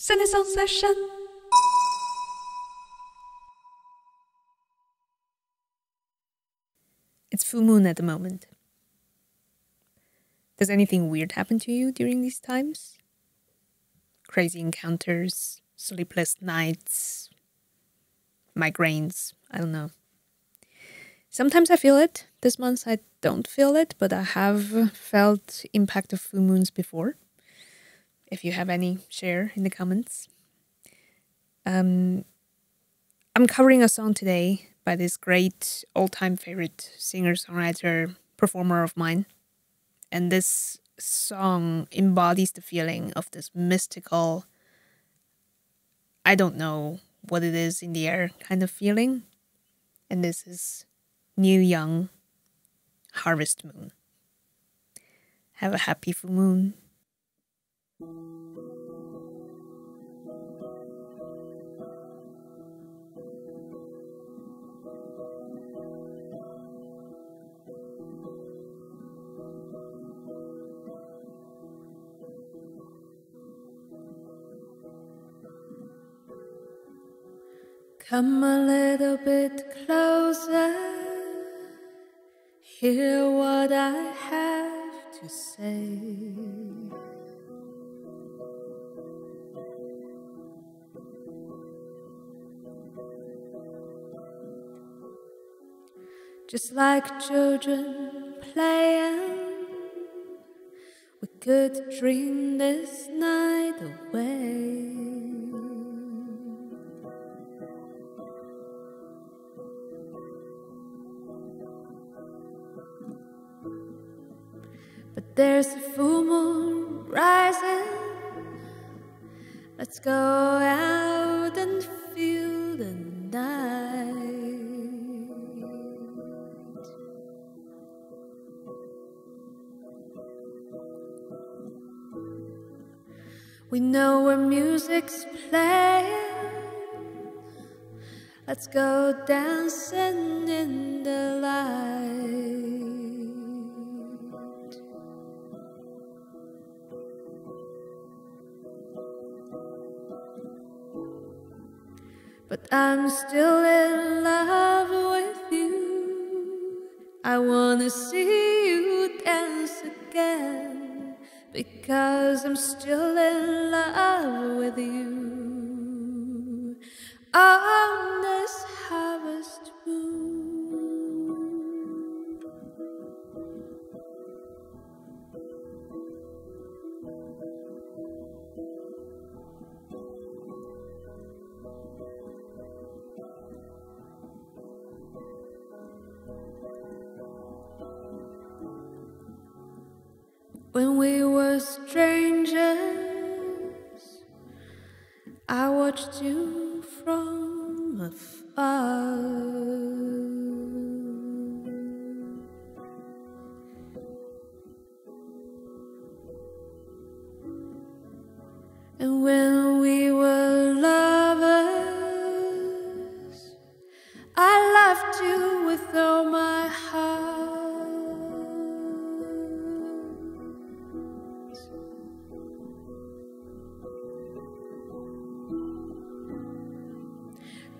Renaissance session. It's full moon at the moment. Does anything weird happen to you during these times? Crazy encounters, sleepless nights, migraines, I don't know. Sometimes I feel it. This month I don't feel it, but I have felt impact of full moons before. If you have any, share in the comments. Um, I'm covering a song today by this great all-time favorite singer-songwriter performer of mine, and this song embodies the feeling of this mystical. I don't know what it is in the air kind of feeling, and this is Neil Young Harvest Moon. Have a happy full moon. Come a little bit closer. Hear what I have to say. Just like children playing, we could dream this night away. But there's a full moon rising. Let's go out and feel the night. We know where music's playing. Let's go dancing in the light. But I'm still in love with you. I wanna see you dance again because I'm still in love with you. On this When we were strangers, I watched you from afar. And when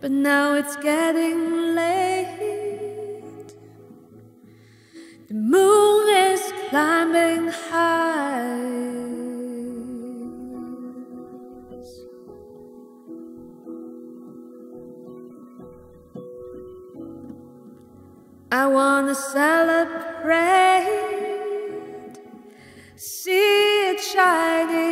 But now it's getting late. The moon is climbing high. I wanna celebrate. See it shining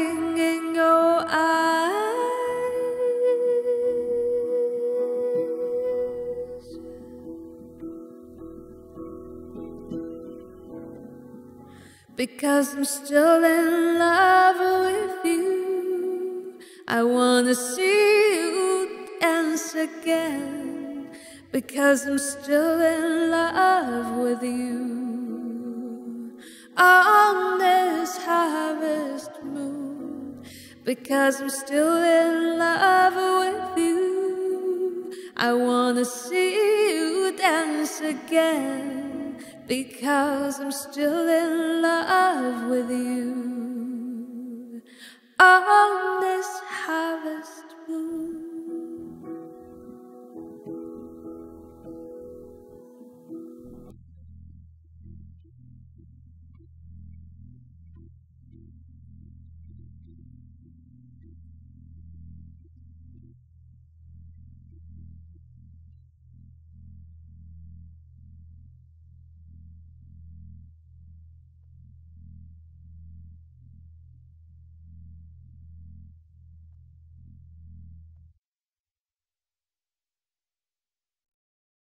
Because I'm still in love with you. I wanna see you dance again. Because I'm still in love with you. On this harvest moon. Because I'm still in love with you. I wanna see you dance again. Because I'm still in love with you. On this harvest